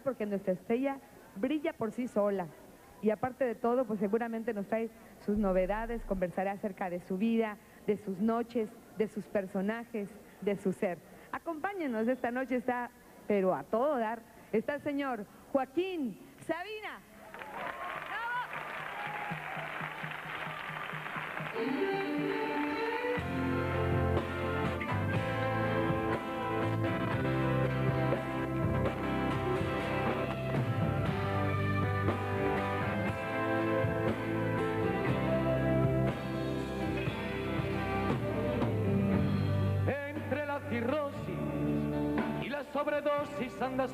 porque nuestra estrella brilla por sí sola. Y aparte de todo, pues seguramente nos trae sus novedades, conversará acerca de su vida, de sus noches, de sus personajes, de su ser. Acompáñenos, esta noche está, pero a todo dar, está el señor Joaquín Sabina.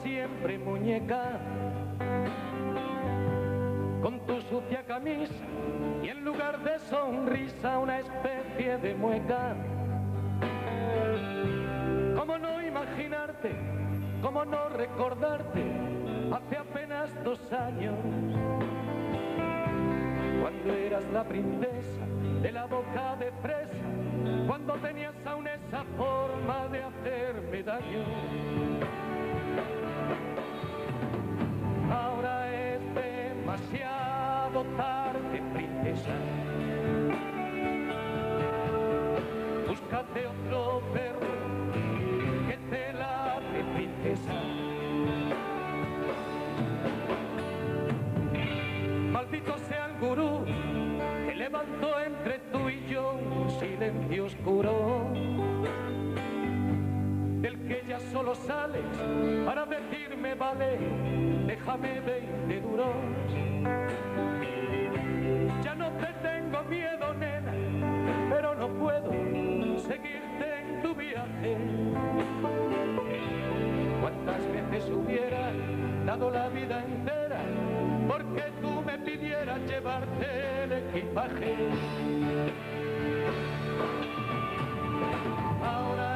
Siempre muñeca con tu sucia camisa y en lugar de sonrisa una especie de mueca. ¿Cómo no imaginarte? ¿Cómo no recordarte? Hace apenas dos años, cuando eras la princesa de la boca de fresa, cuando tenías aún esa forma de hacerme daño. Ahora es demasiado tarde, princesa. Búscate otro perro que te ladre, princesa. Maldito sea el gurú que levantó entre tú y yo un silencio oscuro solo sales para decirme vale, déjame 20 duros. Ya no te tengo miedo, nena, pero no puedo seguirte en tu viaje. Cuántas veces hubiera dado la vida entera porque tú me pidieras llevarte el equipaje. Ahora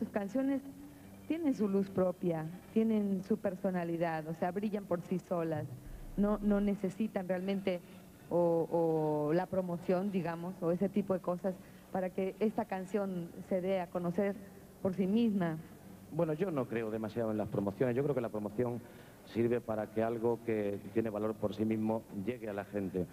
tus canciones tienen su luz propia, tienen su personalidad, o sea, brillan por sí solas, no, no necesitan realmente o, la promoción, digamos, o ese tipo de cosas para que esta canción se dé a conocer por sí misma. Bueno, yo no creo demasiado en las promociones. Yo creo que la promoción sirve para que algo que tiene valor por sí mismo llegue a la gente.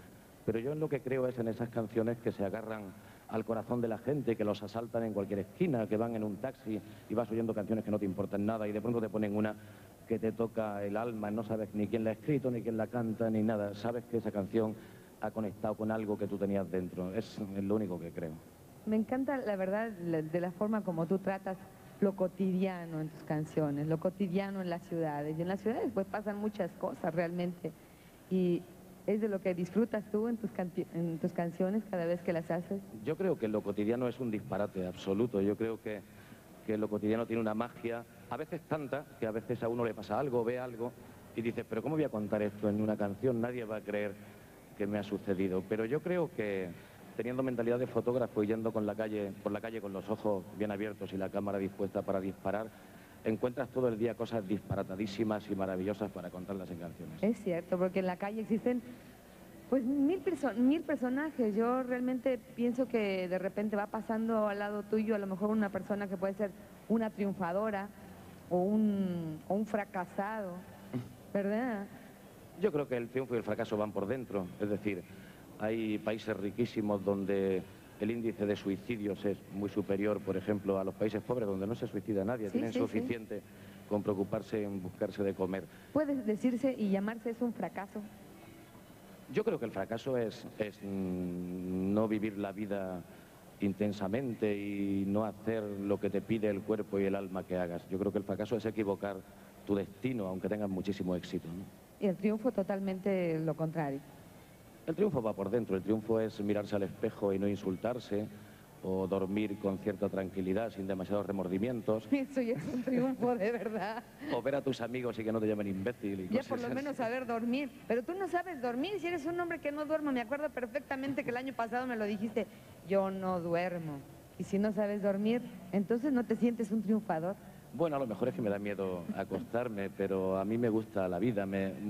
Pero yo en lo que creo es en esas canciones que se agarran al corazón de la gente, que los asaltan en cualquier esquina, que van en un taxi y vas oyendo canciones que no te importan nada y de pronto te ponen una que te toca el alma, no sabes ni quién la ha escrito, ni quién la canta, ni nada. Sabes que esa canción ha conectado con algo que tú tenías dentro. Es lo único que creo. Me encanta, la verdad, de la forma como tú tratas lo cotidiano en tus canciones, lo cotidiano en las ciudades. Y en las ciudades pues pasan muchas cosas realmente. Es de lo que disfrutas tú en tus, en tus canciones cada vez que las haces. Yo creo que lo cotidiano es un disparate absoluto. Yo creo que, que lo cotidiano tiene una magia, a veces tanta, que a veces a uno le pasa algo, ve algo, y dices, pero ¿cómo voy a contar esto en una canción? Nadie va a creer que me ha sucedido. Pero yo creo que teniendo mentalidad de fotógrafo y yendo con la calle, por la calle con los ojos bien abiertos y la cámara dispuesta para disparar, encuentras todo el día cosas disparatadísimas y maravillosas para contarlas en canciones. Es cierto, porque en la calle existen pues mil, mil personajes. Yo realmente pienso que de repente va pasando al lado tuyo a lo mejor una persona que puede ser una triunfadora o un, o un fracasado, ¿verdad? Yo creo que el triunfo y el fracaso van por dentro, es decir, hay países riquísimos donde el índice de suicidios es muy superior, por ejemplo, a los países pobres donde no se suicida nadie, tienen suficiente con preocuparse en buscarse de comer. ¿Puede decirse y llamarse eso un fracaso? Yo creo que el fracaso es, es mm, no vivir la vida intensamente y no hacer lo que te pide el cuerpo y el alma que hagas. Yo creo que el fracaso es equivocar tu destino, aunque tengas muchísimo éxito. Y el triunfo totalmente lo contrario. El triunfo va por dentro, el triunfo es mirarse al espejo y no insultarse, o dormir con cierta tranquilidad, sin demasiados remordimientos. Eso ya es un triunfo de verdad. O ver a tus amigos y que no te llamen imbécil. Y ya por lo menos saber dormir. Pero tú no sabes dormir, si eres un hombre que no duermo. Me acuerdo perfectamente que el año pasado me lo dijiste, yo no duermo. Y si no sabes dormir, entonces no te sientes un triunfador. Bueno, a lo mejor es que me da miedo acostarme, pero a mí me gusta la vida.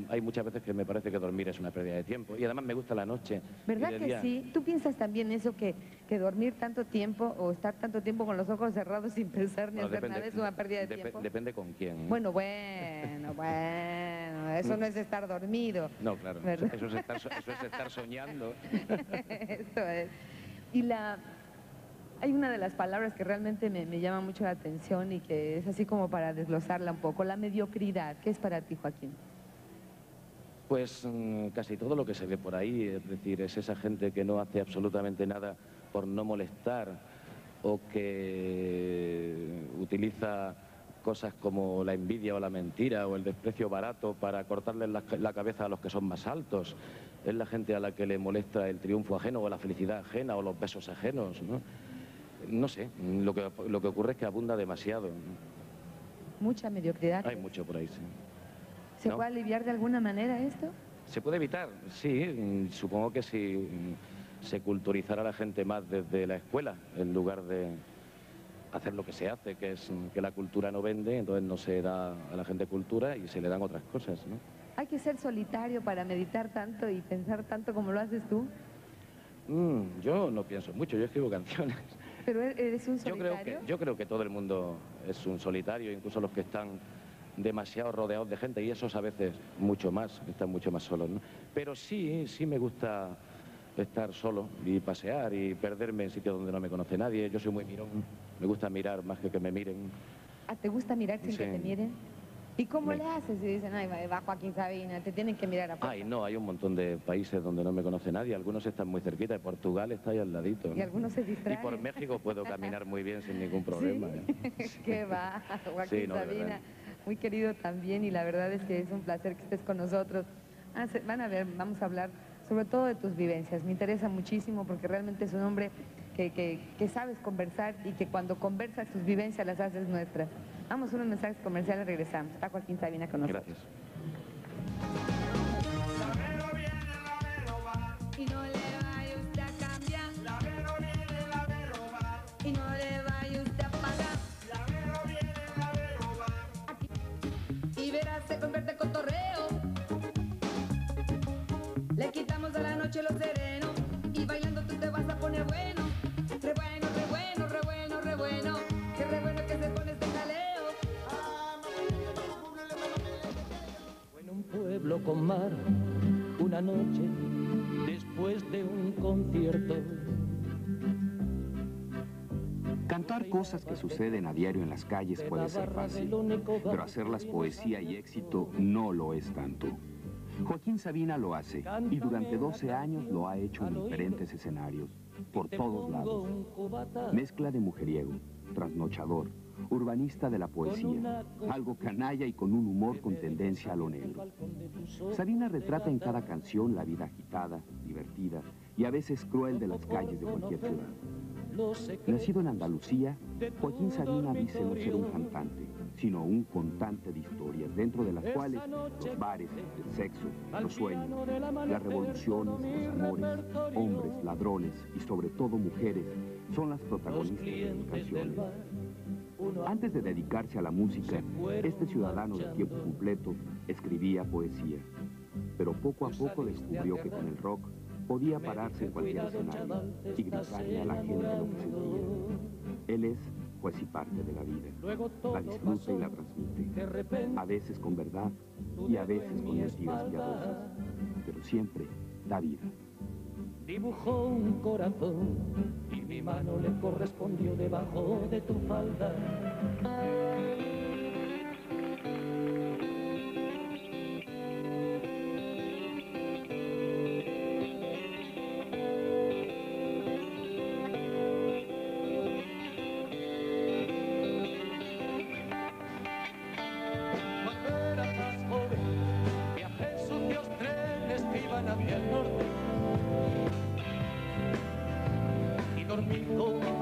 hay muchas veces que me parece que dormir es una pérdida de tiempo. Y además me gusta la noche. ¿Verdad que sí? ¿Tú piensas también eso, que, que dormir tanto tiempo o estar tanto tiempo con los ojos cerrados sin pensar ni hacer nada es una pérdida de tiempo? Depende con quién. Bueno, bueno, bueno. Eso no es estar dormido. No, claro. Eso es, estar, eso es estar soñando. Esto es. Y la hay una de las palabras que realmente me, llama mucho la atención y que es así como para desglosarla un poco, la mediocridad. ¿Qué es para ti, Joaquín? Pues mm, casi todo lo que se ve por ahí, es decir, es esa gente que no hace absolutamente nada por no molestar o que utiliza cosas como la envidia o la mentira o el desprecio barato para cortarle la, la, cabeza a los que son más altos. Es la gente a la que le molesta el triunfo ajeno o la felicidad ajena o los besos ajenos, ¿no? No sé, lo que, lo que ocurre es que abunda demasiado. Mucha mediocridad. Hay mucho por ahí, sí. ¿Se puede aliviar de alguna manera esto? Se puede evitar, sí. Supongo que si se culturizara a la gente más desde la escuela, en lugar de hacer lo que se hace, que es que la cultura no vende, entonces no se da a la gente cultura y se le dan otras cosas, ¿no? ¿Hay que ser solitario para meditar tanto y pensar tanto como lo haces tú? Mm, yo no pienso mucho, yo escribo canciones. ¿Pero eres un solitario? Yo creo, que, yo creo que todo el mundo es un solitario, incluso los que están demasiado rodeados de gente, y esos a veces mucho más, están mucho más solos. ¿no? Pero sí, sí me gusta estar solo y pasear y perderme en sitios donde no me conoce nadie. Yo soy muy mirón, me gusta mirar más que que me miren. ¿Ah, ¿Te gusta mirar sin que te miren? ¿Y cómo le haces si dicen, ay, va Joaquín Sabina, te tienen que mirar a Ay, no, hay un montón de países donde no me conoce nadie, algunos están muy cerquita, de Portugal está ahí al ladito. Y algunos se distraen. Y por México puedo caminar muy bien sin ningún problema. ¿eh? ¿Qué va, Joaquín Sabina? Muy querido también y la verdad es que es un placer que estés con nosotros. Ah, van a ver, vamos a hablar sobre todo de tus vivencias. Me interesa muchísimo porque realmente es un hombre que, que, que sabes conversar y que cuando conversas tus vivencias las haces nuestras. Vamos a unos mensajes comerciales, regresamos. Está Joaquín Sabina con nosotros. Gracias. Y no le vaya usted a cambiar. La vero viene, la vero va. Y no le vaya usted a pagar. La vero viene, la vero va. Aquí. Y verás, se convierte en cotorreo. Le quitamos a la noche los serenos. Con mar, una noche después después de un concierto. Cantar cosas que suceden a diario en las calles puede ser fácil, pero hacerlas poesía y éxito no lo es tanto. Joaquín Sabina lo hace y durante 12 años lo ha hecho en diferentes escenarios, por todos lados. Mezcla de mujeriego, trasnochador, urbanista de la poesía, algo canalla y con un humor con tendencia a lo negro. Sabina retrata en cada canción la vida agitada, divertida y a veces cruel de las calles de cualquier ciudad. Nacido en Andalucía, Joaquín Sabina dice no ser un cantante, sino un contante de historias, dentro de las cuales los bares, el sexo, los sueños, las revoluciones, los amores, hombres, ladrones y sobre todo mujeres son las protagonistas de sus canciones. Antes de dedicarse a la música, este ciudadano de tiempo completo escribía poesía, pero poco a poco descubrió que con el rock podía pararse en cualquier escenario y gritarle a la gente lo que sentía. Él es juez y parte de la vida. La disfruta y la transmite. A veces con verdad y a veces con mentiras piadosas, pero siempre da vida. Dibujó un corazón y mi mano le correspondió debajo de tu falda. Y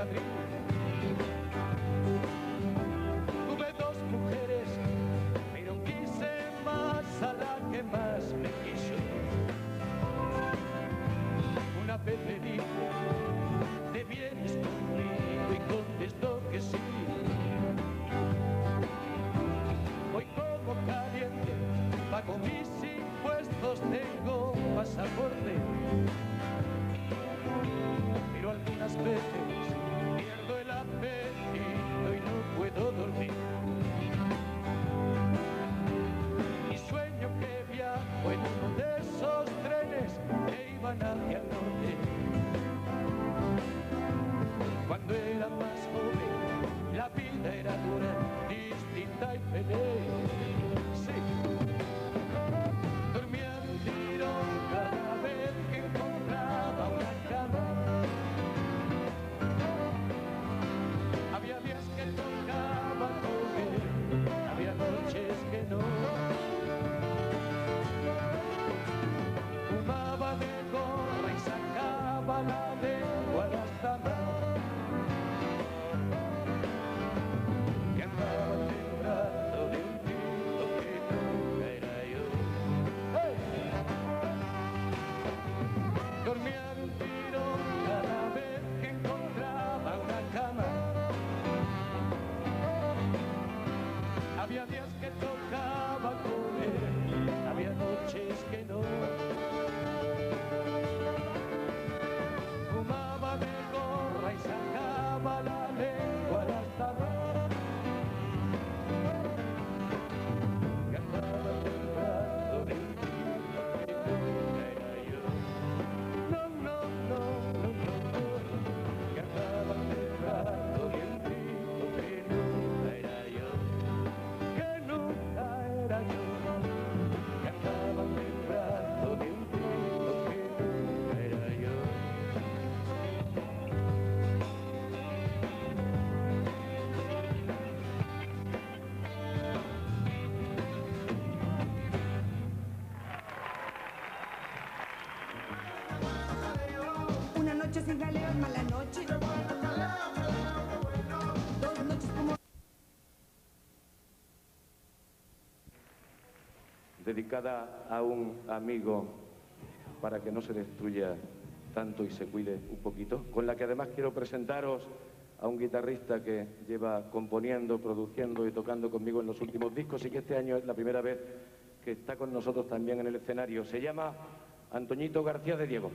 instalé Dedicada a un amigo para que no se destruya tanto y se cuide un poquito, con la que además quiero presentaros a un guitarrista que lleva componiendo, produciendo y tocando conmigo en los últimos discos y que este año es la primera vez que está con nosotros también en el escenario. Se llama Antoñito García de Diego.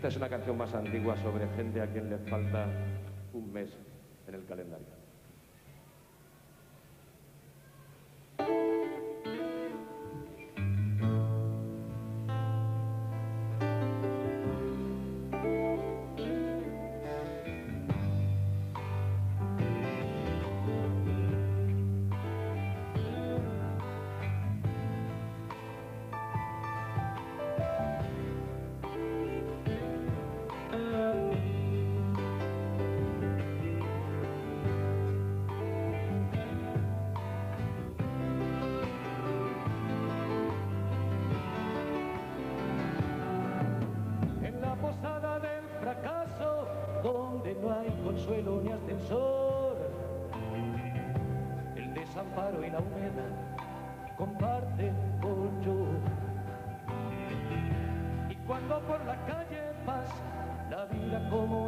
Esta es una canción más antigua sobre gente a quien le falta un mes en el calendario. consuelo ni ascensor. El desamparo y la humedad comparten colchón. Y cuando por la calle vas, la vida como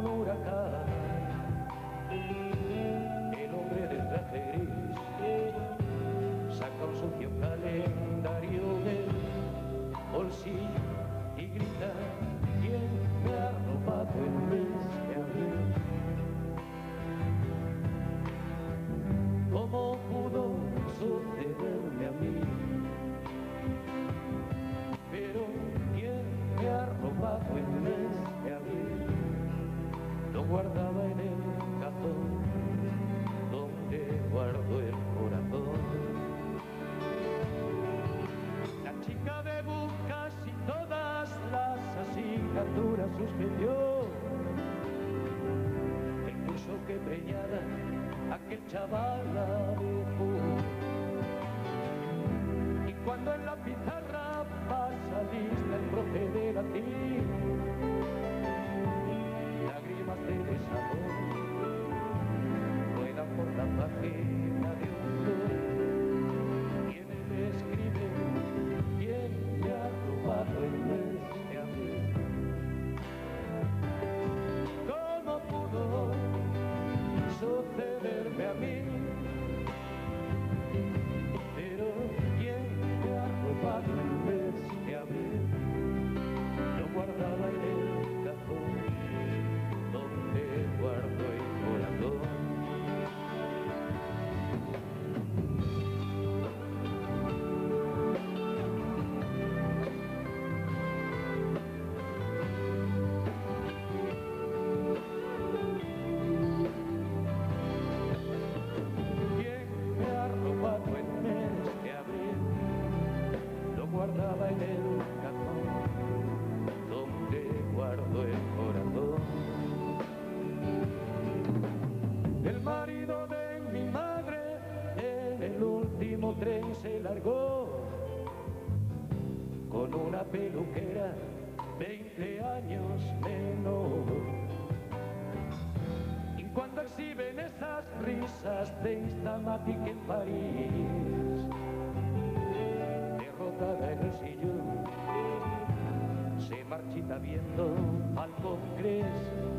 dramatic en París, derrotada en el sillón, se marchita viendo al Congreso.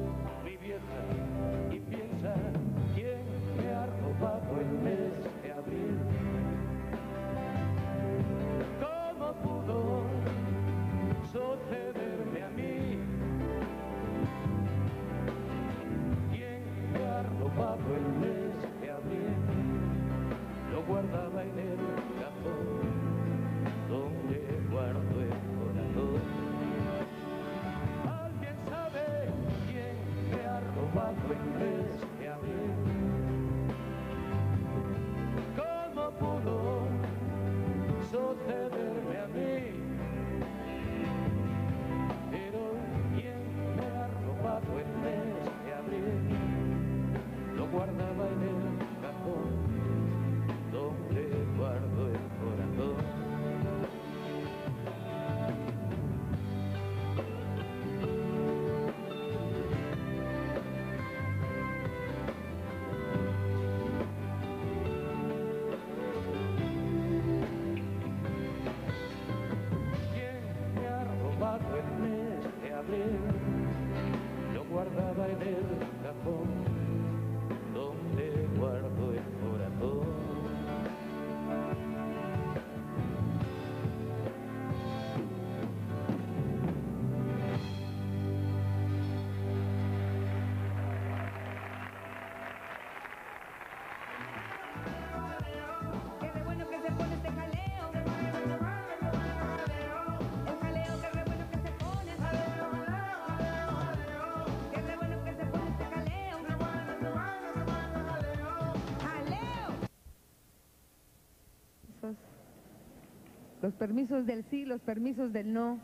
Permisos del sí, los permisos del no.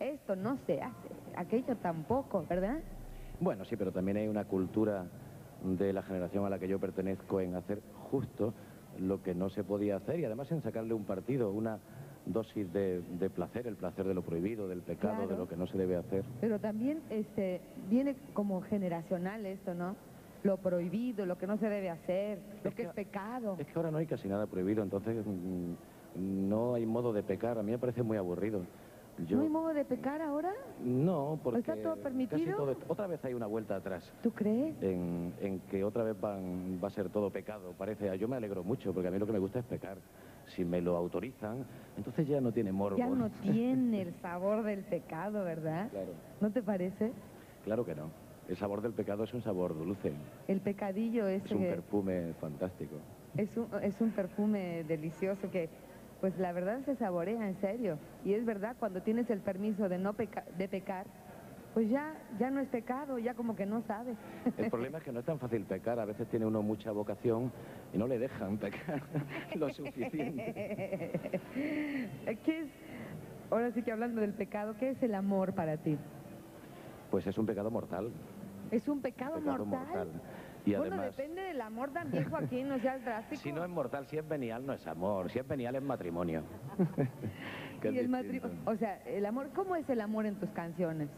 Esto no se hace, aquello tampoco, ¿verdad? Bueno, sí, pero también hay una cultura de la generación a la que yo pertenezco en hacer justo lo que no se podía hacer y además en sacarle un partido, una dosis de, de placer, el placer de lo prohibido, del pecado, de lo que no se debe hacer. Pero también este, viene como generacional esto, ¿no? Lo prohibido, lo que no se debe hacer, lo que- es pecado. Es que ahora no hay casi nada prohibido, entonces mm, no hay modo de pecar. A mí me parece muy aburrido. Yo, ¿No hay modo de pecar ahora? no, porque ¿Está todo permitido? todo- otra vez hay una vuelta atrás. ¿Tú crees? En, en que otra vez van- va a ser todo pecado. Parece, yo me alegro mucho porque a mí lo que me gusta es pecar. Si me lo autorizan, entonces ya no tiene morbo. Ya no tiene el sabor del pecado, ¿verdad? Claro, ¿No te parece? claro que no. El sabor del pecado es un sabor dulce, El pecadillo ese es un que- perfume fantástico. es un, es un perfume delicioso que, pues la verdad se saborea en serio. Y es verdad, cuando tienes el permiso de no peca- de pecar, pues ya, ya no es pecado, ya como que no sabes. El problema es que no es tan fácil pecar, a veces tiene uno mucha vocación y no le dejan pecar lo suficiente. ¿Qué es, ahora sí que hablando del pecado, ¿qué es el amor para ti? Pues es un pecado mortal. ¿Es un pecado, Pecado mortal? mortal. Y bueno, además, depende del amor también, Joaquín, no seas drástico. si no es mortal, si es venial, no es amor. Si es venial, es matrimonio. Que es Y el matri- distinto. O sea, el amor, ¿cómo es el amor en tus canciones?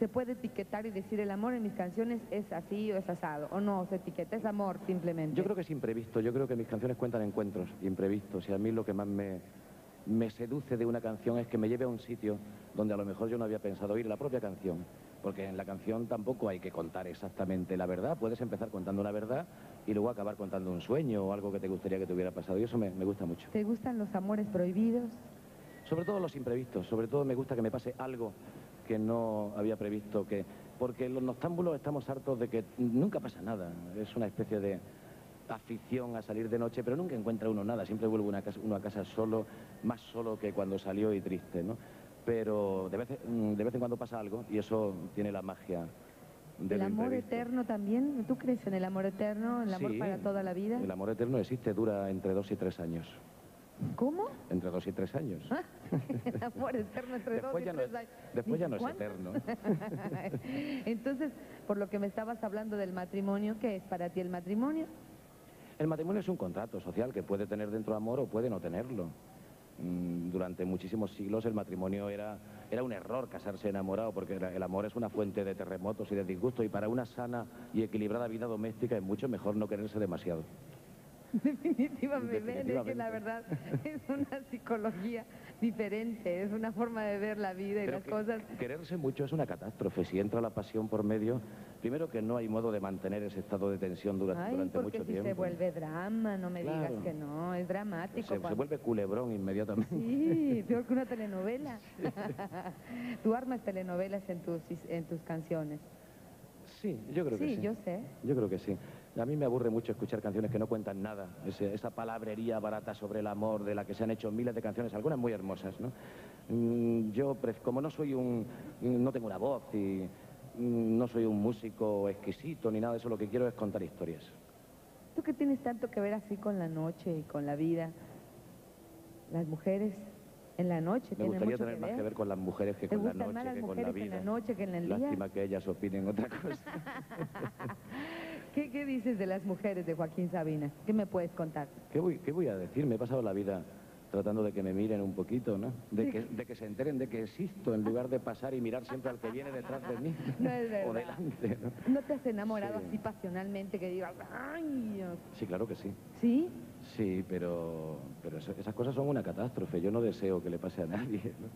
¿Se puede etiquetar y decir el amor en mis canciones es así o es asado? ¿O no? ¿Se etiqueta? ¿Es amor simplemente? Yo creo que es imprevisto. Yo creo que mis canciones cuentan encuentros imprevistos. Y a mí lo que más me, me seduce de una canción es que me lleve a un sitio donde a lo mejor yo no había pensado ir, la propia canción. Porque en la canción tampoco hay que contar exactamente la verdad. Puedes empezar contando una verdad y luego acabar contando un sueño o algo que te gustaría que te hubiera pasado. Y eso me, me gusta mucho. ¿Te gustan los amores prohibidos? Sobre todo los imprevistos, sobre todo me gusta que me pase algo que no había previsto, que porque los noctámbulos estamos hartos de que nunca pasa nada, es una especie de afición a salir de noche, pero nunca encuentra uno nada, siempre vuelve una casa- uno a casa solo, más solo que cuando salió y triste, ¿no? Pero de vez, en- de vez en cuando pasa algo y eso tiene la magia del ¿El amor imprevisto. eterno también? ¿Tú crees en el amor eterno? ¿El amor Sí, para toda la vida? El amor eterno existe, dura entre dos y tres años. ¿Cómo? Entre dos y tres años. el amor eterno entre dos Después y ya no tres es, años. después ya no es eterno. Entonces, por lo que me estabas hablando del matrimonio, ¿qué es para ti el matrimonio? El matrimonio es un contrato social que puede tener dentro amor o puede no tenerlo. Mm, Durante muchísimos siglos el matrimonio era, era un error casarse enamorado porque el amor es una fuente de terremotos y de disgustos y para una sana y equilibrada vida doméstica es mucho mejor no quererse demasiado. Definitivamente, es que Definitivamente. la verdad es una psicología diferente, es una forma de ver la vida y Pero las que- cosas. Quererse mucho es una catástrofe. Si entra la pasión por medio, primero que no hay modo de mantener ese estado de tensión dura- Ay, durante porque mucho si tiempo. se vuelve drama, no me digas Claro. que no, es dramático. Se- se cuando- vuelve culebrón inmediatamente. Sí, peor que una telenovela. Tú armas telenovelas en tus, en tus canciones. Sí, yo creo que Sí, sí. yo sé. Yo creo que sí. A mí me aburre mucho escuchar canciones que no cuentan nada. Ese- esa palabrería barata sobre el amor de la que se han hecho miles de canciones, algunas muy hermosas, ¿no? Mm, Yo, como no soy un... no tengo una voz y mm, no soy un músico exquisito ni nada de eso, lo que quiero es contar historias. Tú que tienes tanto que ver así con la noche y con la vida, las mujeres en la noche Me gustaría mucho tener que más ver. que ver con las mujeres que ¿Te con la noche, que con la en vida. la noche que en el día? Lástima que ellas opinen otra cosa. ¿Qué, ¿Qué dices de las mujeres de Joaquín Sabina? ¿Qué me puedes contar? ¿Qué voy, ¿Qué voy a decir? Me he pasado la vida tratando de que me miren un poquito, ¿no? De que, de que se enteren de que existo en lugar de pasar y mirar siempre al que viene detrás de mí. No es verdad. o delante, ¿no? ¿No te has enamorado Sí. así pasionalmente que digas, ay, Dios"? Sí, claro que sí. ¿sí? Sí, pero, pero esas cosas son una catástrofe. Yo no deseo que le pase a nadie. ¿no?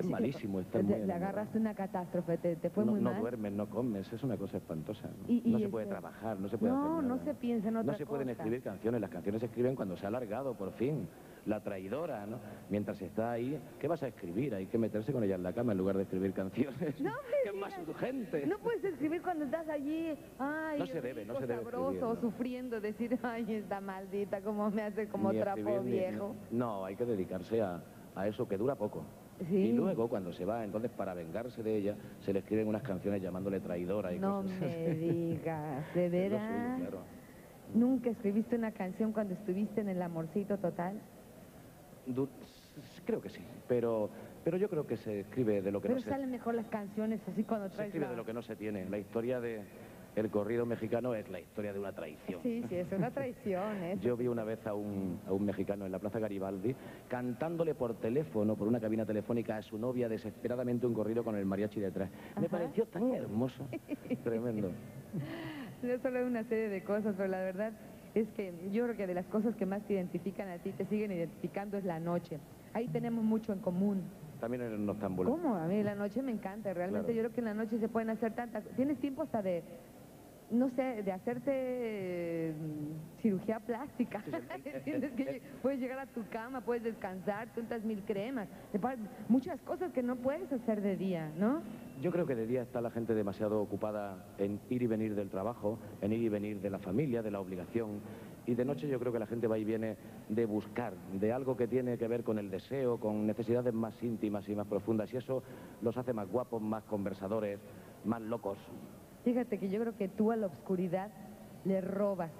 Es Sí, malísimo estar te- muy Le agarraste una catástrofe, te, te fue no, muy no mal. duermes, no comes, es una cosa espantosa. ¿no? Y- y no se puede trabajar, no se puede hacer No, no se piensa en otra No se pueden escribir canciones, las canciones se escriben cuando se ha alargado, por fin. La traidora, ¿no? Mientras está ahí, ¿qué vas a escribir? Hay que meterse con ella en la cama en lugar de escribir canciones. No que es más urgente. No puedes escribir cuando estás allí, ay, No se debe, no se debe sabroso, escribir, ¿no? sufriendo, decir, ay, esta maldita, como me hace como Ni trapo escribir, ni- viejo. No, hay que dedicarse a, a eso que dura poco. Sí. Y luego, cuando se va, entonces, para vengarse de ella, se le escriben unas canciones llamándole traidora y No cosas me digas, ¿de suyo, veras? claro. ¿Nunca escribiste una canción cuando estuviste en el amorcito total? Du- creo que sí, pero, pero yo creo que se escribe de lo que Pero no se... salen mejor las canciones así cuando Se traes escribe la- de lo que no se tiene. La historia de el corrido mexicano es la historia de una traición. Sí, sí, es una traición, ¿eh? Yo vi una vez a un, a un mexicano en la Plaza Garibaldi cantándole por teléfono, por una cabina telefónica a su novia desesperadamente un corrido con el mariachi detrás. Me pareció tan hermoso, tremendo. Yo solo una serie de cosas, pero la verdad es que yo creo que de las cosas que más te identifican a ti, te siguen identificando es la noche. Ahí tenemos mucho en común. También en el noctámbulo. ¿Cómo? A mí la noche me encanta, realmente Claro. yo creo que en la noche se pueden hacer tantas... Tienes tiempo hasta de, no sé, de hacerte eh, cirugía plástica. Tienes que puedes llegar a tu cama, puedes descansar, te untas mil cremas, muchas cosas que no puedes hacer de día, ¿no? Yo creo que de día está la gente demasiado ocupada en ir y venir del trabajo, en ir y venir de la familia, de la obligación. Y de noche yo creo que la gente va y viene de buscar, de algo que tiene que ver con el deseo, con necesidades más íntimas y más profundas. Y eso los hace más guapos, más conversadores, más locos. Fíjate que yo creo que tú a la oscuridad le robas,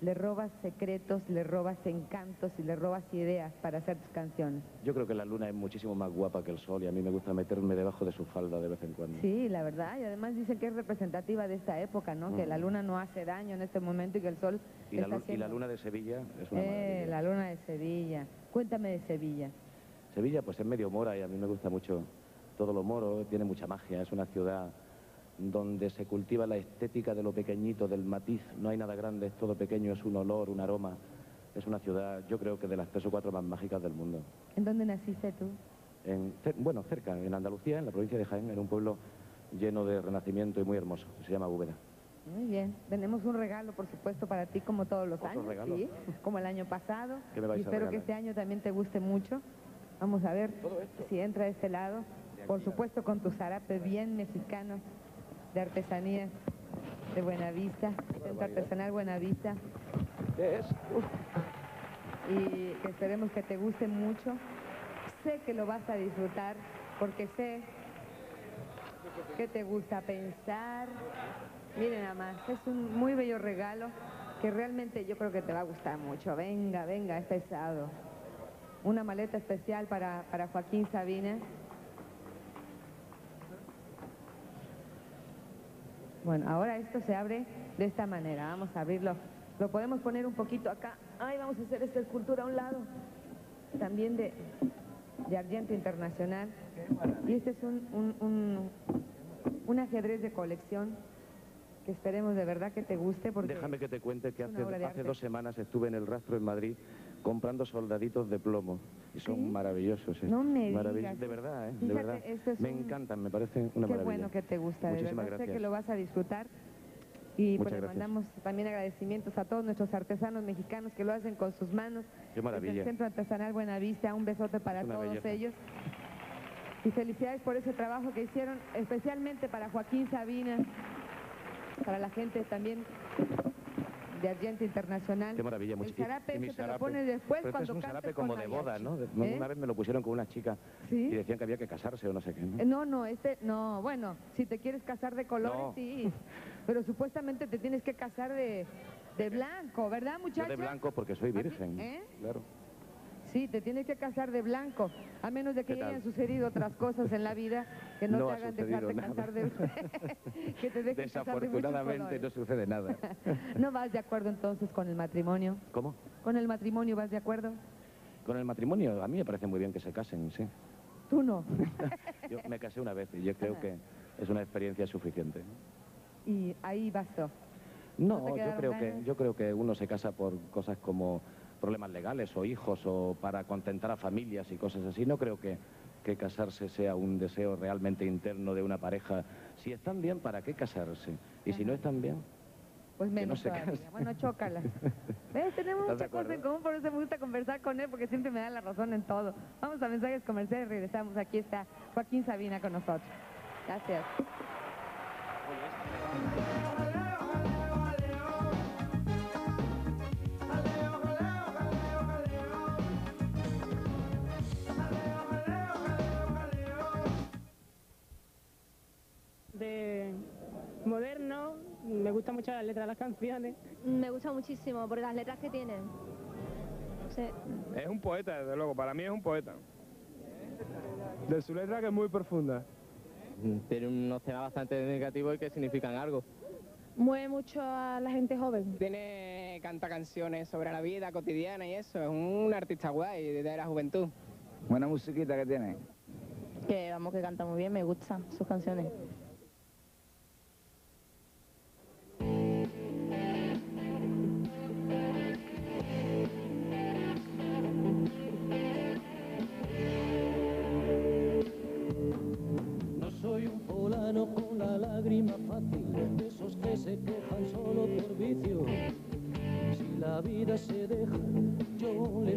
le robas secretos, le robas encantos y le robas ideas para hacer tus canciones. Yo creo que la luna es muchísimo más guapa que el sol y a mí me gusta meterme debajo de su falda de vez en cuando. Sí, la verdad, y además dicen que es representativa de esta época, ¿no? Que la luna no hace daño en este momento y que el sol Y la, está lu- y la haciendo- luna de Sevilla es una Eh, la luna de Sevilla. Cuéntame de Sevilla. Sevilla pues es medio mora y a mí me gusta mucho todo lo moro, tiene mucha magia, es una ciudad donde se cultiva la estética de lo pequeñito, del matiz, no hay nada grande, es todo pequeño, es un olor, un aroma. Es una ciudad, yo creo que de las tres o cuatro más mágicas del mundo. ¿En dónde naciste tú? En, bueno, cerca, en Andalucía, en la provincia de Jaén, en un pueblo lleno de renacimiento y muy hermoso, se llama Úbeda. Muy bien. Tenemos un regalo, por supuesto, para ti, como todos los ¿Otro años, regalo? sí, como el año pasado. ¿Qué me vais y a espero que este año también te guste mucho. Vamos a ver si entra de este lado. Por supuesto, con tu zarape bien mexicano de artesanía de Buenavista, Centro. Artesanal Buenavista. ¿Qué es? y que esperemos que te guste mucho. Sé que lo vas a disfrutar porque sé que te gusta pensar. Miren nada más, es un muy bello regalo que realmente yo creo que te va a gustar mucho. Venga, venga, es pesado. Una maleta especial para, para Joaquín Sabina. Bueno, ahora esto se abre de esta manera. Vamos a abrirlo. Lo podemos poner un poquito acá. Ay, vamos a hacer esta escultura a un lado. También de, de Argento Internacional. Y este es un, un, un, un ajedrez de colección que esperemos de verdad que te guste porque... Déjame que te cuente que hace, hace dos semanas estuve en el rastro en Madrid comprando soldaditos de plomo y son ¿Sí? maravillosos. sí. No me digas. De verdad, ¿eh? de verdad. esto es me un- encantan, me parecen una Qué maravilla. bueno que te gusta, de Muchísimas verdad. Sé gracias. que lo vas a disfrutar. Y pues le mandamos también agradecimientos a todos nuestros artesanos mexicanos que lo hacen con sus manos. Qué maravilla. Desde el Centro Artesanal Buenavista, un besote para todos belleza. ellos. Y felicidades por ese trabajo que hicieron, especialmente para Joaquín Sabina, para la gente también de Argento Internacional. Qué maravilla, El muchísimo. zarape se te lo pones después Pero este cuando es un cantes zarape con como de boda, mariachi. ¿no? De- ¿Eh? Una vez me lo pusieron con una chica ¿Sí? y decían que había que casarse o no sé qué. ¿no? Eh, No, no, este, no, bueno, si te quieres casar de colores, No. sí, pero supuestamente te tienes que casar de, de blanco, ¿verdad, Yo muchacha? de blanco porque soy virgen. ¿eh? Claro. Sí, te tienes que casar de blanco, a menos de que hayan sucedido otras cosas en la vida que no, No te ha hagan dejarte nada. casar de... que te casar de Desafortunadamente no sucede nada. ¿No vas de acuerdo entonces con el matrimonio? ¿Cómo? ¿Con el matrimonio vas de acuerdo? Con el matrimonio, a mí me parece muy bien que se casen, sí. Tú no. Yo me casé una vez y yo creo que es una experiencia suficiente. y ahí bastó. ¿No No, yo creo que yo creo que uno se casa por cosas como problemas legales o hijos o para contentar a familias y cosas así. No creo que, que casarse sea un deseo realmente interno de una pareja. Si están bien, ¿para qué casarse? Y si no están bien, Pues no menos se todavía. canse. Bueno, chócalas. ¿Ves? Tenemos ¿Estás de muchas cosas en común, por eso me gusta conversar con él, porque siempre me da la razón en todo. Vamos a mensajes comerciales, regresamos. Aquí está Joaquín Sabina con nosotros. Gracias. Me gusta mucho la letra de las canciones. Me gusta muchísimo por las letras que tienen. sé. Es un poeta, desde luego, para mí es un poeta. De su letra que es muy profunda. Tiene unos temas bastante negativos y que significan algo. Mueve mucho a la gente joven. Tiene, canta canciones sobre la vida cotidiana y eso. Es un artista guay de la juventud. Buena musiquita que tiene. Que vamos, que canta muy bien, me gustan sus canciones. Esos que se quejan solo por vicio. Si la vida se deja, yo le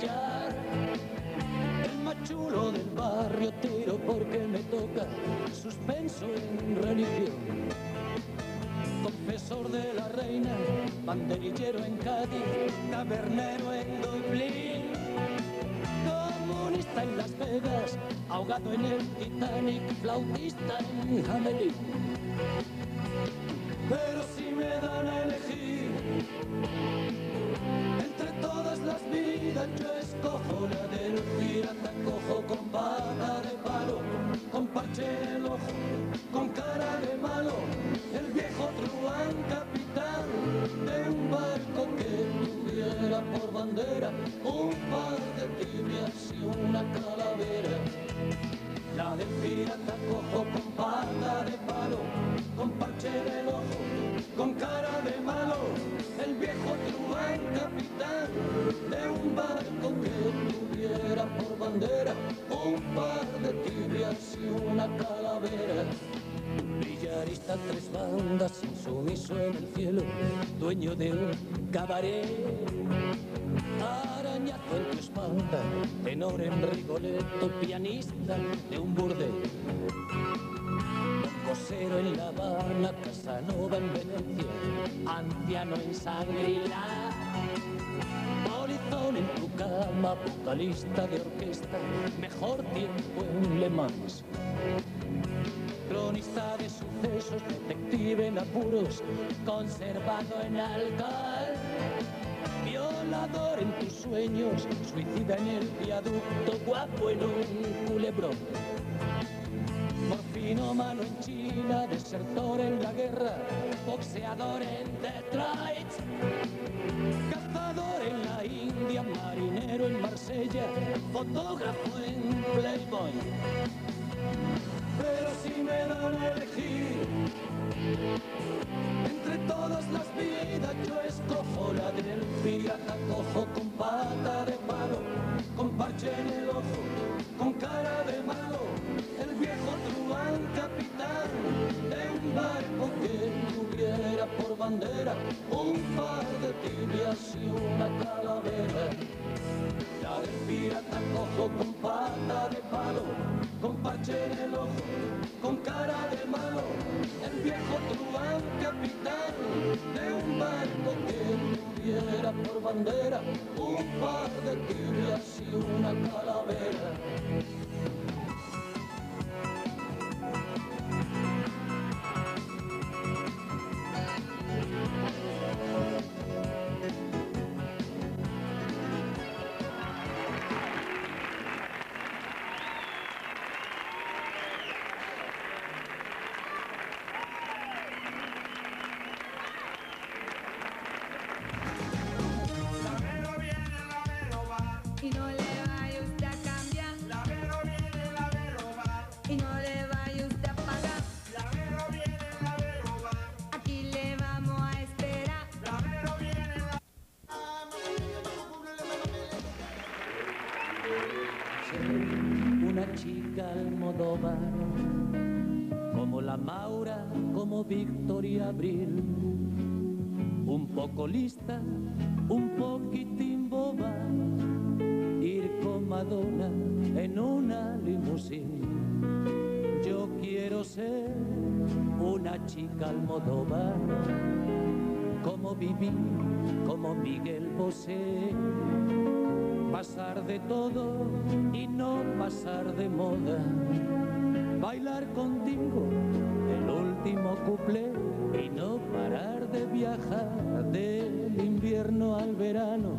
York. El más chulo del barrio tiro porque me toca, suspenso en religión. Confesor de la reina, banderillero en Cádiz, tabernero en Dublín. Comunista en Las Vegas, ahogado en el Titanic, flautista en Hamelin. Pero Arañazo en tu espalda, tenor en Rigoletto, pianista de un burdel. Cosero en La Habana, Casanova en Venecia, anciano en Sangrila. Polizón en tu cama, vocalista de orquesta, mejor tiempo en Le Mans. Cronista de sucesos, detective en apuros, conservado en alcohol. Violador en tus sueños, suicida en el viaducto, guapo en un culebrón. Morfinómano en China, desertor en la guerra, boxeador en Detroit. Cazador en la India, marinero en Marsella, fotógrafo en Playboy. Pero si me dan a elegir entre todas las cojo con pata de palo, con parche en el ojo, con cara de malo, el viejo truán capitán de un barco que tuviera por bandera un par de tibias y una calavera. La del pirata con pata de palo, con parche en el ojo, con cara de malo, bandera un par de tibias y una Almodóvar, como Viví, como Miguel Bosé pasar de todo y no pasar de moda. Bailar contigo el último cuplé. Y no parar de viajar del invierno al verano,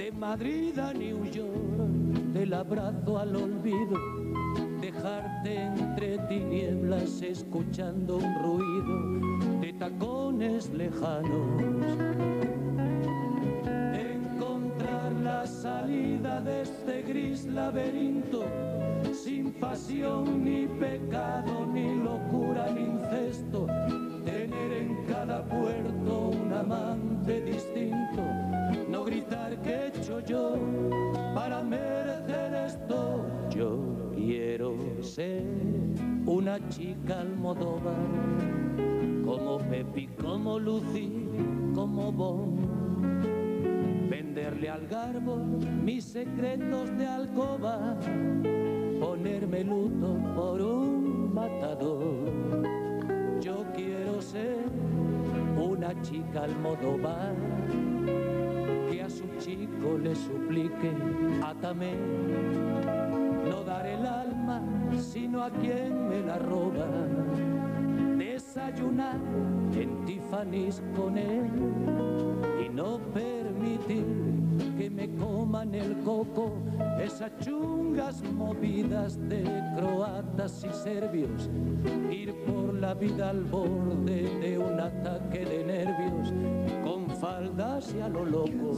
de Madrid a New York, del abrazo al olvido, dejarte entre tinieblas escuchando un ruido de tacones lejanos. Encontrar la salida de este gris laberinto, sin pasión ni pecado, ni locura ni incesto, tener en cada puerto un amante distinto, no gritar yo para merecer esto. Yo quiero ser una chica almodóvar, como Pepi, como Lucy, como Bon venderle al garbo mis secretos de alcoba, ponerme luto por un matador. Yo quiero ser una chica almodóvar que a su chico le suplique, átame, no dar el alma sino a quien me la roba. Desayunar en Tiffany's con él y no permitir que me coman el coco. Esas chungas movidas de croatas y serbios, ir por la vida al borde de un ataque de nervios y a lo loco.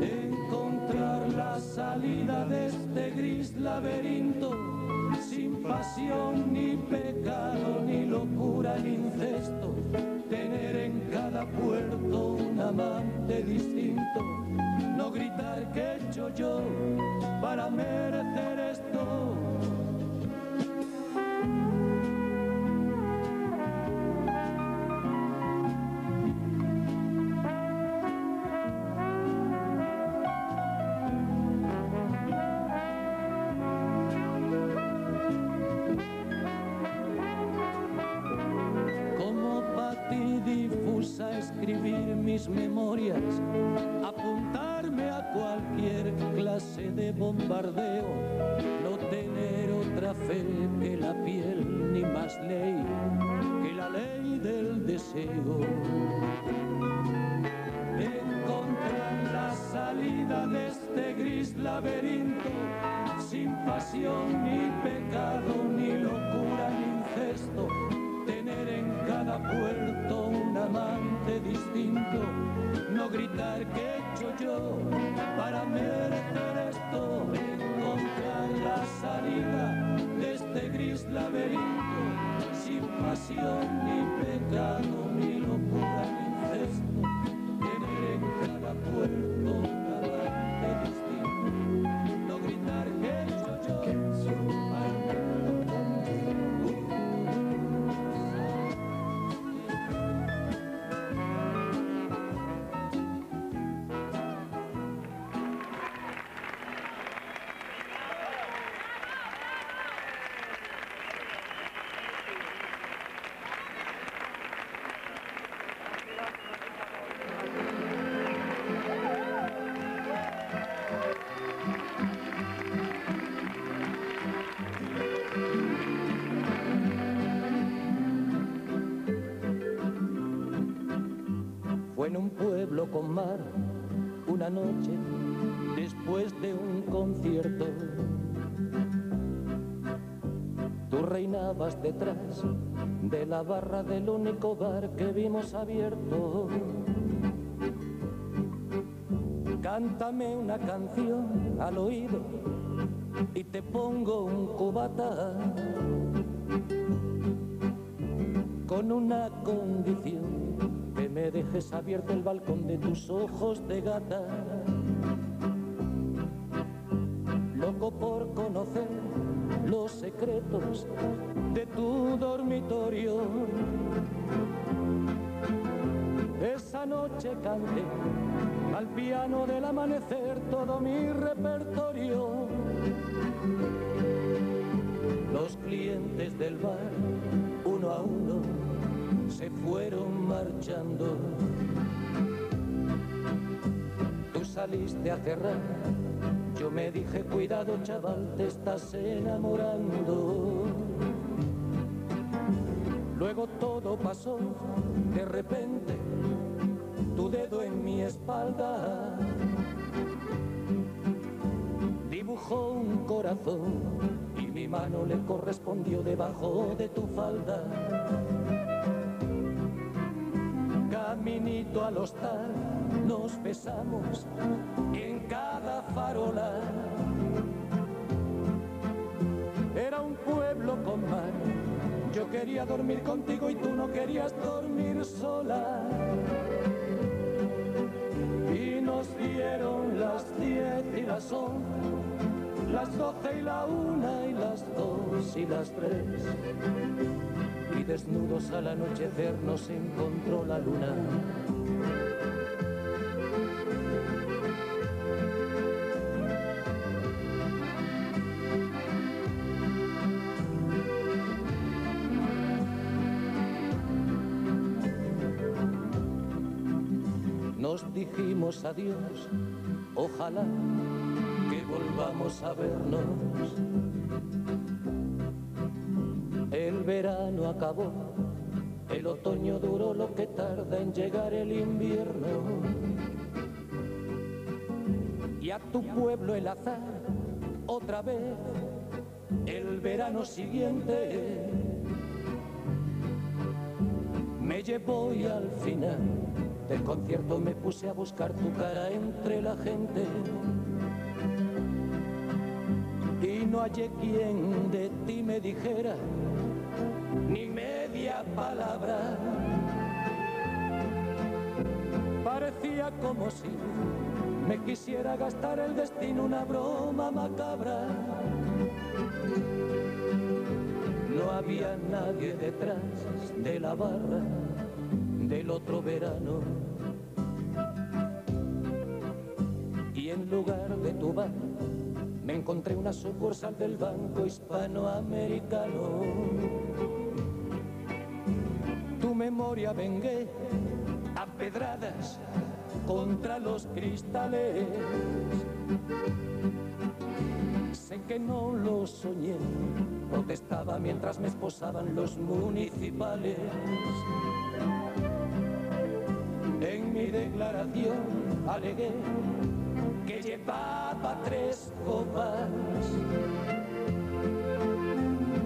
Encontrar la salida de este gris laberinto sin pasión ni pecado ni locura ni incesto tener en cada puerto un amante distinto, no gritar que he hecho yo para merecer hecho con mar, una noche después de un concierto. Tú reinabas detrás de la barra del único bar que vimos abierto. Cántame una canción al oído y te pongo un cubata con una condición dejes abierto el balcón de tus ojos de gata. Lo loco por conocer los secretos de tu dormitorio. Esa noche canté al piano del amanecer todo mi repertorio. Los clientes del bar, uno a uno, se fueron marchando. Tú saliste a cerrar, yo me dije, cuidado chaval, te estás enamorando. Luego todo pasó, de repente, tu dedo en mi espalda dibujó un corazón y mi mano le correspondió debajo de tu falda. Caminito al hostal, nos besamos en cada farola. Era un pueblo con mar, yo quería dormir contigo y tú no querías dormir sola. Y nos dieron las diez y las once, las doce y la una y las dos y las tres. Y desnudos al anochecer nos encontró la luna. Nos dijimos adiós, ojalá que volvamos a vernos. El otoño duró lo que tarda en llegar el invierno. Y a tu pueblo el azar, otra vez, el verano siguiente, me llevó y al final del concierto me puse a buscar tu cara entre la gente. Y no hallé quien de ti me dijera ni media palabra. Parecía como si me quisiera gastar el destino una broma macabra. No había nadie detrás de la barra del otro verano. Y en lugar de tu bar, me encontré una sucursal del Banco Hispanoamericano. Tu memoria vengué a pedradas contra los cristales. Sé que no lo soñé, protestaba mientras me esposaban los municipales. En mi declaración alegué que llevaba tres copas.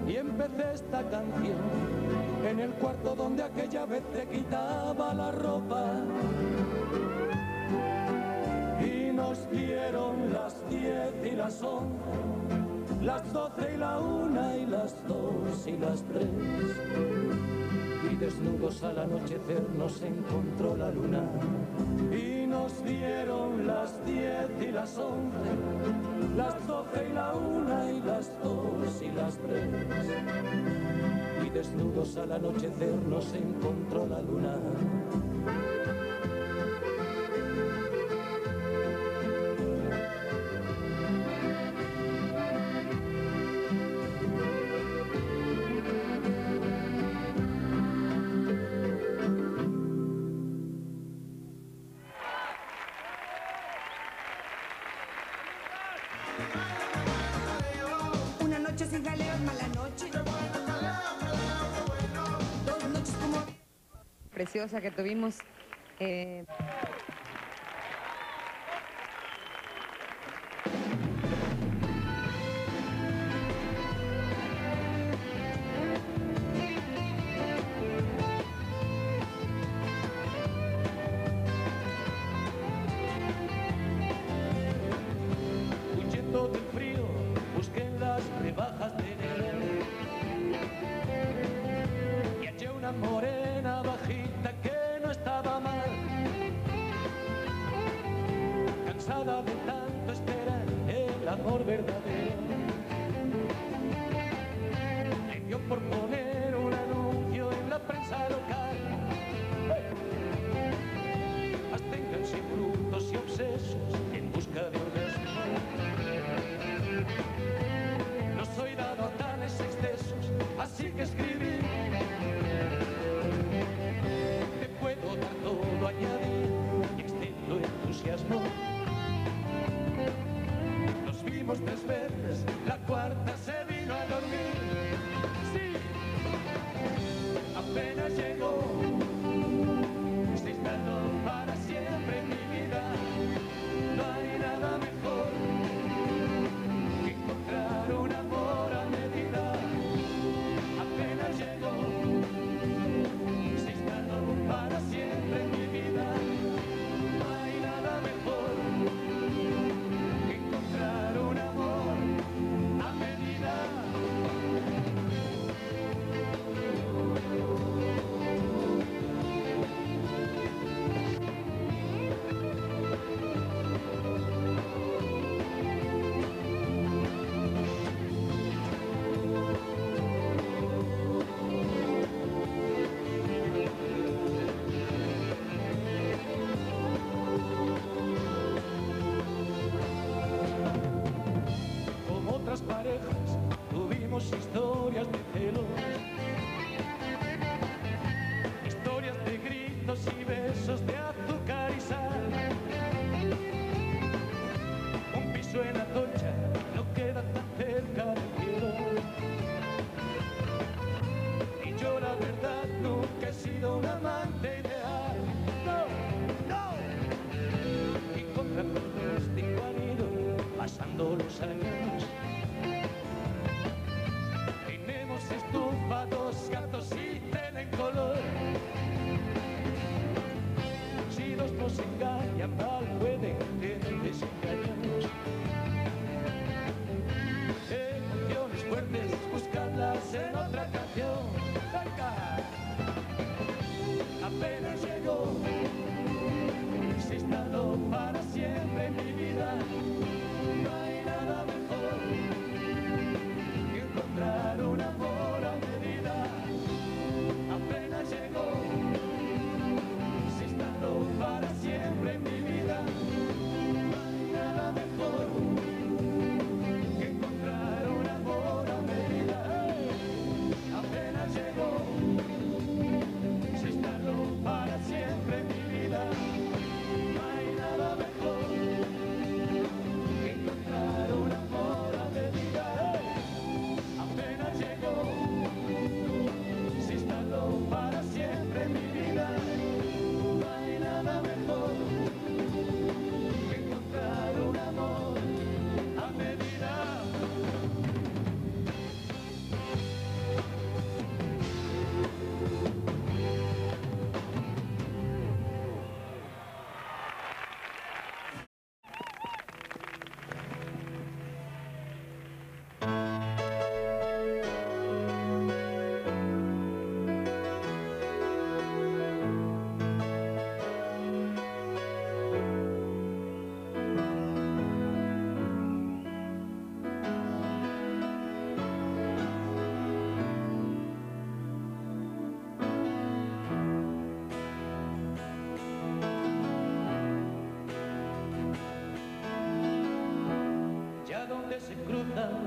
Y empecé esta canción en el cuarto donde aquella vez te quitaba la ropa. Y nos dieron las diez y las once, las doce y la una y las dos y las tres y desnudos al anochecer nos encontró la luna y nos dieron las diez y las once, las doce y la una y las dos y las tres y desnudos al anochecer nos encontró la luna. Preciosa que tuvimos. eh,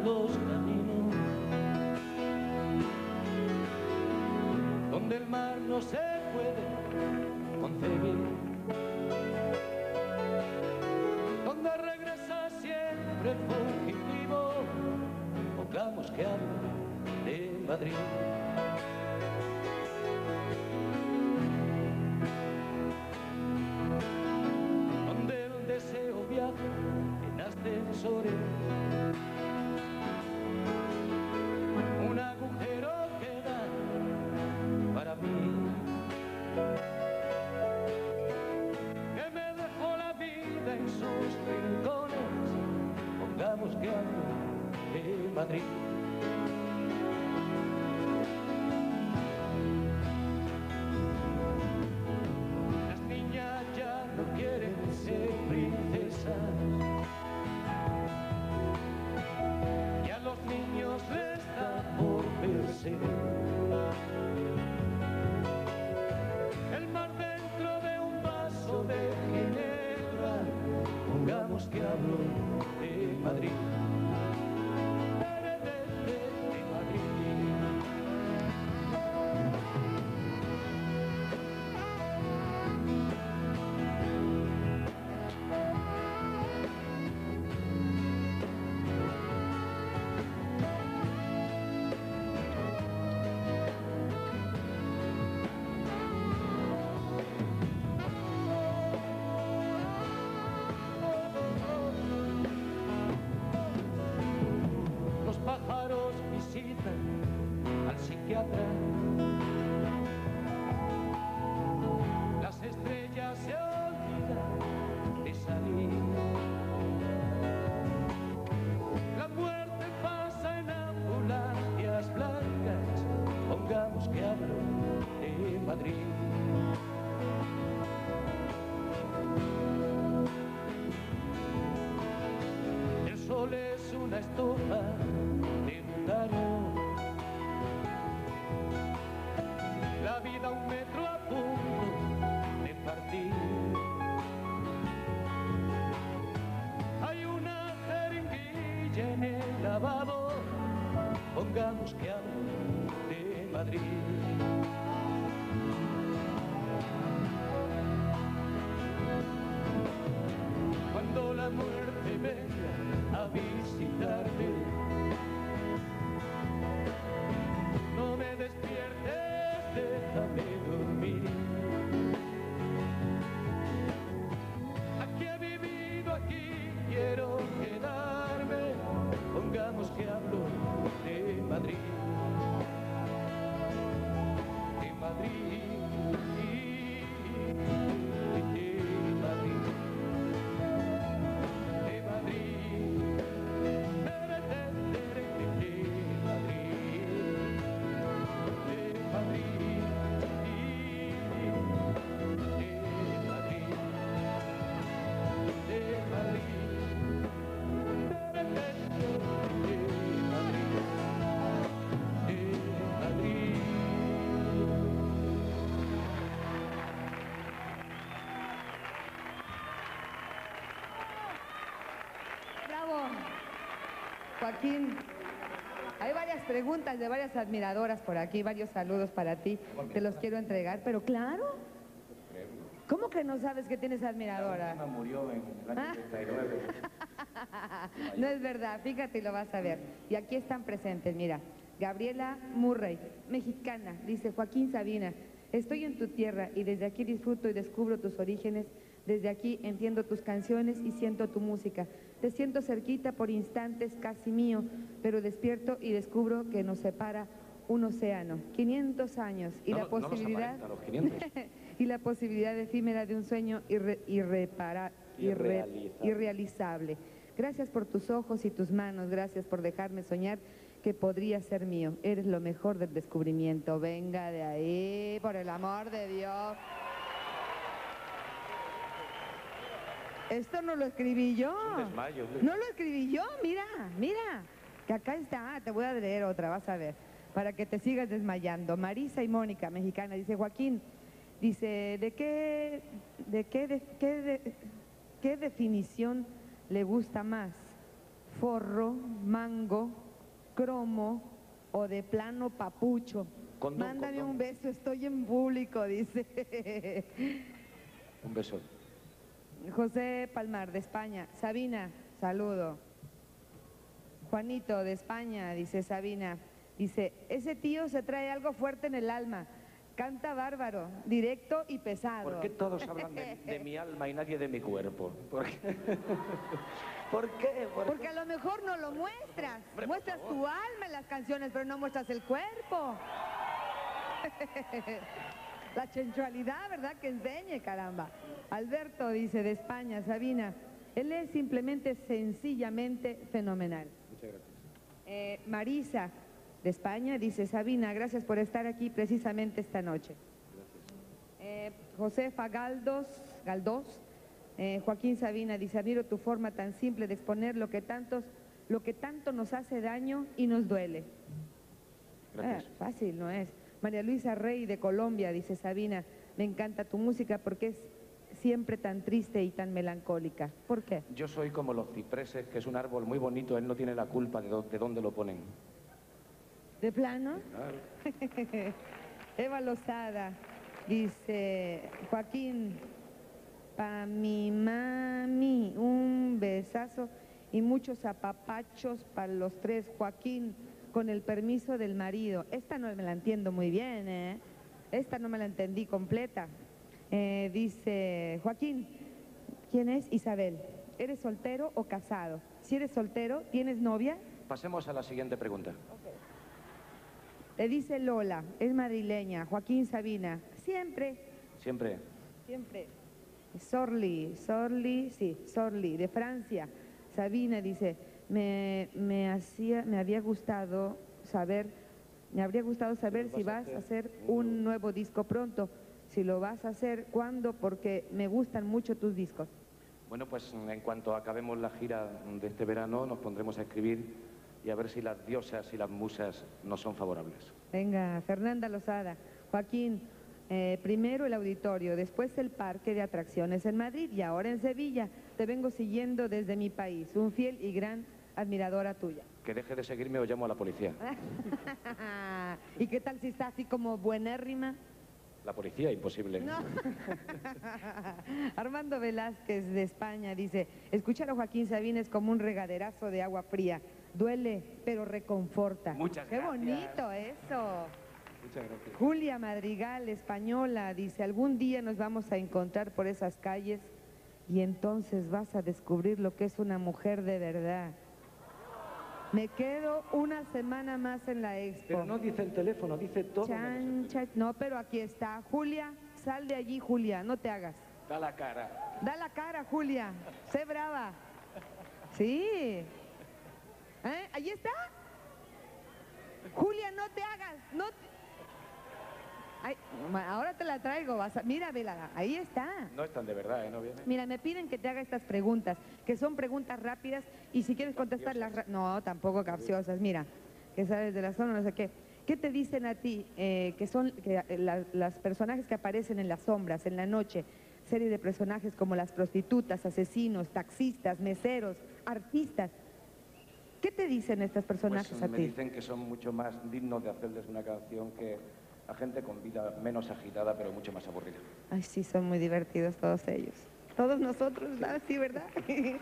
los caminos donde el mar no se puede concebir donde regresa siempre fugitivo pongamos que hablo de Madrid. Donde el deseo viaja en ascensores una estufa de un tarot. La vida un metro a punto de partir. Hay una jeringuilla en el lavado, pongamos que Joaquín, hay varias preguntas de varias admiradoras por aquí, varios saludos para ti. Te los quiero entregar, pero claro. ¿Cómo que no sabes que tienes admiradora? murió en el año 39. No es verdad, fíjate y lo vas a ver. Y aquí están presentes, mira. Gabriela Murray, mexicana, dice Joaquín Sabina, estoy en tu tierra y desde aquí disfruto y descubro tus orígenes. Desde aquí entiendo tus canciones y siento tu música. Te siento cerquita por instantes, casi mío, pero despierto y descubro que nos separa un océano. 500 años y No la lo- no los posibilidad aparenta, los 500. y la posibilidad efímera de un sueño irre- irrepara- irre- Irrealizable. irrealizable. Gracias por tus ojos y tus manos, gracias por dejarme soñar que podría ser mío. Eres lo mejor del descubrimiento. Venga de ahí, por el amor de Dios. Esto no lo escribí yo. un desmayo, hombre. No lo escribí yo, mira, mira. Que acá está, te voy a leer otra, vas a ver, para que te sigas desmayando. Marisa y Mónica, mexicana, dice Joaquín, dice, ¿de qué, de qué, de- qué, de- qué definición le gusta más? ¿Forro, mango, cromo o de plano papucho? Condón, Mándame condón. un beso, estoy en público, dice. Un beso. José Palmar, de España. Sabina, saludo. Juanito, de España, dice Sabina. Dice, ese tío se trae algo fuerte en el alma. Canta bárbaro, directo y pesado. ¿Por qué todos hablan de, de mi alma y nadie de mi cuerpo? ¿Por qué? ¿Por qué? ¿Por qué? Porque a lo mejor no lo muestras. muestras tu alma en las canciones, pero no muestras el cuerpo. La sensualidad, ¿verdad? Que enseñe, caramba. Alberto dice de España, Sabina, él es simplemente, sencillamente fenomenal. Muchas gracias. Eh, Marisa, de España, dice, Sabina, gracias por estar aquí precisamente esta noche. Eh, Josefa Galdos, Galdós, eh, Joaquín Sabina, dice, admiro tu forma tan simple de exponer lo que, tantos, lo que tanto nos hace daño y nos duele. Gracias. Ah, fácil, no es. María Luisa Rey de Colombia, dice Sabina, me encanta tu música porque es siempre tan triste y tan melancólica. ¿Por qué? Yo soy como los cipreses, que es un árbol muy bonito, él no tiene la culpa de, dó- de dónde lo ponen. ¿De plano? Claro. Eva Lozada dice, Joaquín, pa' mi mami, un besazo y muchos apapachos para los tres. Joaquín, con el permiso del marido. Esta no me la entiendo muy bien, ¿eh? Esta no me la entendí completa. Eh, dice, Joaquín, ¿quién es Isabel? ¿Eres soltero o casado? Si eres soltero, ¿tienes novia? Pasemos a la siguiente pregunta. Le dice Lola, es madrileña, Joaquín Sabina, siempre, Siempre. siempre. Sorli, Sorli, sí, Sorli, de Francia. Sabina dice, me, me, hacía, me había gustado saber, me habría gustado saber si vas a hacer un nuevo disco pronto. Si lo vas a hacer, ¿cuándo? Porque me gustan mucho tus discos. Bueno, pues en cuanto acabemos la gira de este verano, nos pondremos a escribir y a ver si las diosas y las musas nos son favorables. Venga, Fernanda Lozada. Joaquín, eh, primero el auditorio, después el parque de atracciones en Madrid y ahora en Sevilla. Te vengo siguiendo desde mi país, un fiel y gran admiradora tuya. que deje de seguirme o llamo a la policía. ¿Y qué tal si está así como buenérrima? La policía, imposible. No. Armando Velázquez de España dice, escuchar a Joaquín Sabina es como un regaderazo de agua fría. Duele, pero reconforta. Muchas Qué gracias. bonito eso. Muchas gracias. Julia Madrigal, española, dice, algún día nos vamos a encontrar por esas calles y entonces vas a descubrir lo que es una mujer de verdad. Me quedo una semana más en la expo. Pero no dice el teléfono, dice todo. Chan, chan. No, pero aquí está. Julia, sal de allí, Julia, no te hagas. Da la cara. Da la cara, Julia. Sé brava. Sí. ¿Eh? ¿Ahí está? Julia, no te hagas. No te- Ay, ahora te la traigo. Vas a... Mira, vela, ahí está. No están de verdad, ¿eh? No viene. Mira, me piden que te haga estas preguntas, que son preguntas rápidas y si quieres contestarlas... ra- No, tampoco capciosas. Mira, que sabes de la zona, no sé qué. ¿Qué te dicen a ti eh, que son que, eh, la- las personajes que aparecen en las sombras, en la noche? Serie de personajes como las prostitutas, asesinos, taxistas, meseros, artistas. ¿Qué te dicen estos personajes Pues a me ti? dicen que son mucho más dignos de hacerles una canción que a gente con vida menos agitada, pero mucho más aburrida. Ay, sí, son muy divertidos todos ellos. Todos nosotros, ¿verdad? Sí, ¿verdad?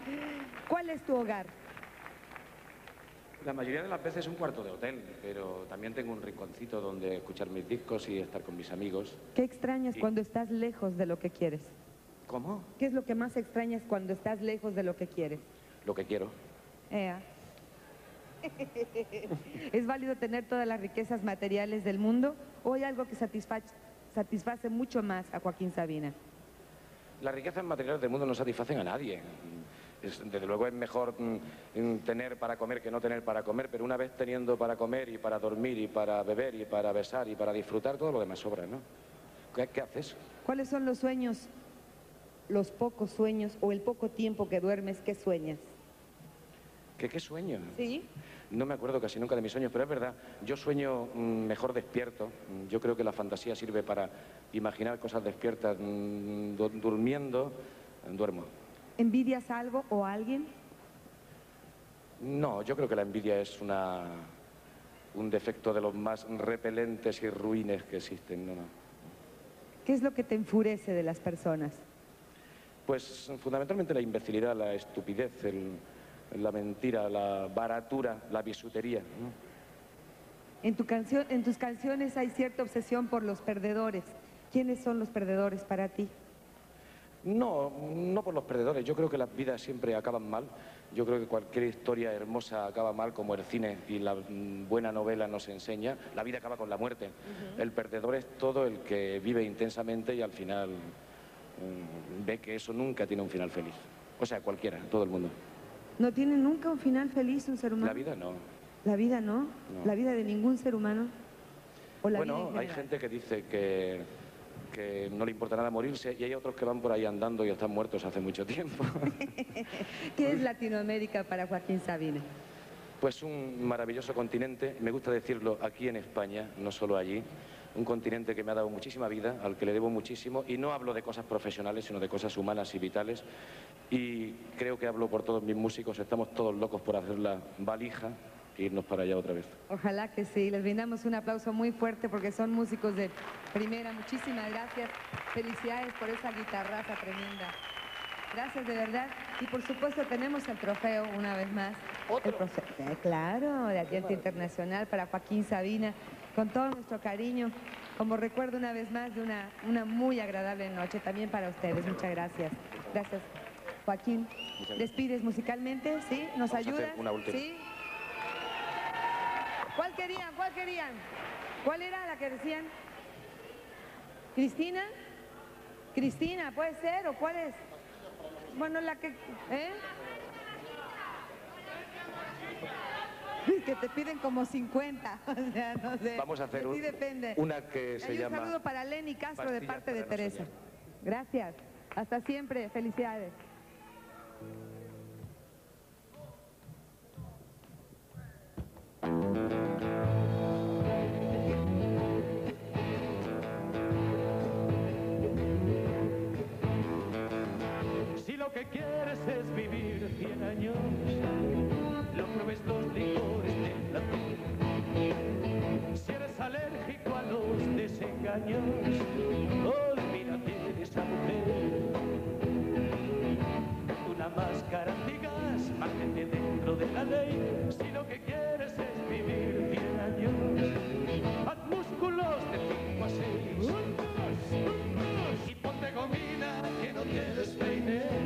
¿Cuál es tu hogar? La mayoría de las veces un cuarto de hotel, pero también tengo un rinconcito donde escuchar mis discos y estar con mis amigos. ¿Qué extrañas Sí. cuando estás lejos de lo que quieres? ¿Cómo? ¿Qué es lo que más extrañas cuando estás lejos de lo que quieres? Lo que quiero. Ea. ¿Es válido tener todas las riquezas materiales del mundo o hay algo que satisfa- satisface mucho más a Joaquín Sabina? Las riquezas materiales del mundo no satisfacen a nadie. Es- desde luego es mejor mm, mm, tener para comer que no tener para comer, pero una vez teniendo para comer y para dormir y para beber y para besar y para disfrutar, todo lo demás sobra, ¿no? ¿Qué, qué haces? ¿Cuáles son los sueños, los pocos sueños o el poco tiempo que duermes, qué sueñas? ¿Qué, qué sueño? ¿Sí? No me acuerdo casi nunca de mis sueños, pero es verdad, yo sueño mm, mejor despierto. Mm, Yo creo que la fantasía sirve para imaginar cosas despiertas. Mm, du- Durmiendo, duermo. ¿Envidias algo o a alguien? No, yo creo que la envidia es una, un defecto de los más repelentes y ruines que existen. No, no. ¿Qué es lo que te enfurece de las personas? Pues fundamentalmente la imbecilidad, la estupidez, el- la mentira, la baratura, la bisutería. ¿no? En, tu canción, en tus canciones hay cierta obsesión por los perdedores. ¿Quiénes son los perdedores para ti? No, no por los perdedores. Yo creo que las vidas siempre acaban mal. Yo creo que cualquier historia hermosa acaba mal, como el cine y la mm, buena novela nos enseña. La vida acaba con la muerte. El perdedor es todo el que vive intensamente y al final mm, ve que eso nunca tiene un final feliz. O sea, cualquiera, todo el mundo. ¿No tiene nunca un final feliz un ser humano? La vida no. ¿La vida no? No. ¿La vida de ningún ser humano? ¿O la vida Bueno, en hay gente que dice que, que no le importa nada morirse y hay otros que van por ahí andando y están muertos hace mucho tiempo. ¿Qué es Latinoamérica para Joaquín Sabina? Pues un maravilloso continente, me gusta decirlo aquí en España, no solo allí, un continente que me ha dado muchísima vida, al que le debo muchísimo, y no hablo de cosas profesionales, sino de cosas humanas y vitales, y creo que hablo por todos mis músicos, estamos todos locos por hacer la valija e irnos para allá otra vez. Ojalá que sí. Les brindamos un aplauso muy fuerte porque son músicos de primera. Muchísimas gracias. Felicidades por esa guitarraza tremenda. Gracias de verdad. Y por supuesto tenemos el trofeo una vez más. El profe- eh, claro, de Alianza Internacional para Joaquín Sabina. Con todo nuestro cariño. Como recuerdo una vez más de una, una muy agradable noche también para ustedes. Muchas gracias. Gracias. Joaquín, Muchas. ¿despides musicalmente? ¿Sí? ¿Nos ayudas? una última. ¿Sí? ¿Cuál querían? ¿Cuál querían? ¿Cuál era la que decían? ¿Cristina? ¿Cristina puede ser o cuál es? Bueno, la que... ¿Eh? Es que te piden como 50, o sea, no sé. Vamos a hacer De ti un- depende. una que se Hay llama un saludo para Lenny Castro de parte de Teresa. Gracias. Hasta siempre. Felicidades. Si lo que quieres es vivir 100 años, los nuestros licores este del latín. Si eres alérgico a los desengaños, olvídate de esa mujer. Una máscara digas, mantente dentro de la ley, si lo que quieres es vivir 100 años. Haz músculos de 5 a 6 y ponte gomina que no te despeines.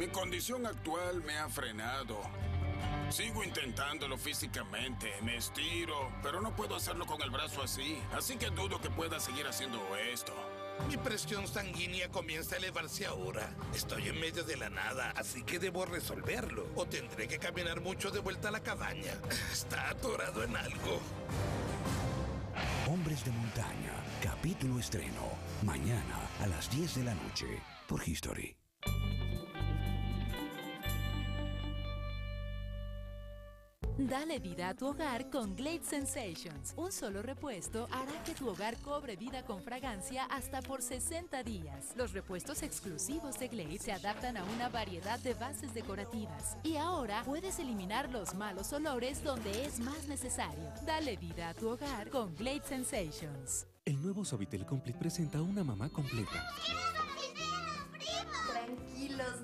Mi condición actual me ha frenado. Sigo intentándolo físicamente, me estiro, pero no puedo hacerlo con el brazo así, así que dudo que pueda seguir haciendo esto. Mi presión sanguínea comienza a elevarse ahora. Estoy en medio de la nada, así que debo resolverlo. O tendré que caminar mucho de vuelta a la cabaña. Está atorado en algo. Hombres de Montaña, capítulo estreno. Mañana a las 10 de la noche por History. Dale vida a tu hogar con Glade Sensations. Un solo repuesto hará que tu hogar cobre vida con fragancia hasta por 60 días. Los repuestos exclusivos de Glade se adaptan a una variedad de bases decorativas. Y ahora puedes eliminar los malos olores donde es más necesario. Dale vida a tu hogar con Glade Sensations. El nuevo Suavitel Complete presenta a una mamá completa.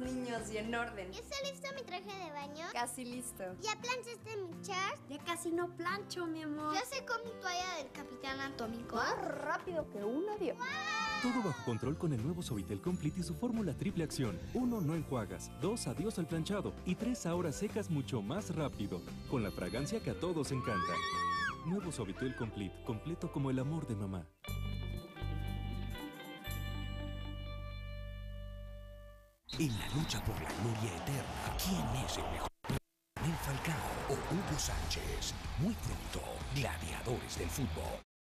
Niños, y en orden. ¿Ya está listo mi traje de baño? Casi listo. ¿Ya planchaste mi chart? Ya casi no plancho, mi amor. ¿Ya secó mi toalla del Capitán Atómico? Más rápido que un avión. Todo bajo control con el nuevo Sovitel Complete y su fórmula triple acción. Uno, no enjuagas. Dos, adiós al planchado. Y tres, ahora secas mucho más rápido. Con la fragancia que a todos encanta. Nuevo Sovitel Complete, completo como el amor de mamá. En la lucha por la gloria eterna, ¿quién es el mejor? ¿El Falcao o Hugo Sánchez? Muy pronto, gladiadores del fútbol.